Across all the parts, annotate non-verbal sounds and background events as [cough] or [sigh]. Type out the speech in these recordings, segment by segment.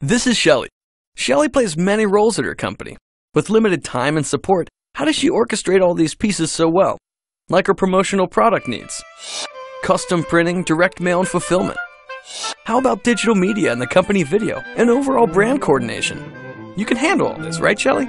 This is Shelly. Shelly plays many roles at her company. With limited time and support, how does she orchestrate all these pieces so well? Like her promotional product needs, custom printing, direct mail, and fulfillment. How about digital media and the company video, and overall brand coordination? You can handle all this, right, Shelly?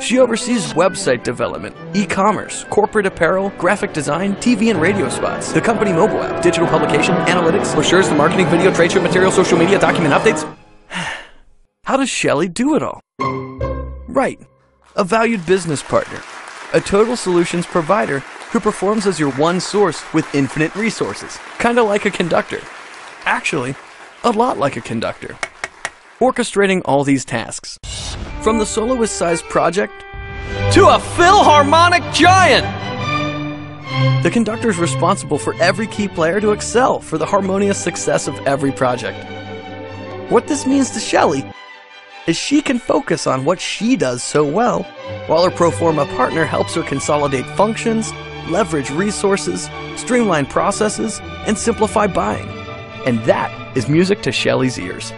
She oversees website development, e-commerce, corporate apparel, graphic design, TV and radio spots, the company mobile app, digital publication, analytics, brochures, the marketing video, trade show material, social media, document updates. [sighs] How does Shelly do it all? Right, a valued business partner, a total solutions provider who performs as your one source with infinite resources, kinda like a conductor. Actually, a lot like a conductor. Orchestrating all these tasks. From the soloist sized project to a Philharmonic giant! The conductor is responsible for every key player to excel for the harmonious success of every project. What this means to Shelly is she can focus on what she does so well, while her Proforma partner helps her consolidate functions, leverage resources, streamline processes, and simplify buying. And that is music to Shelly's ears.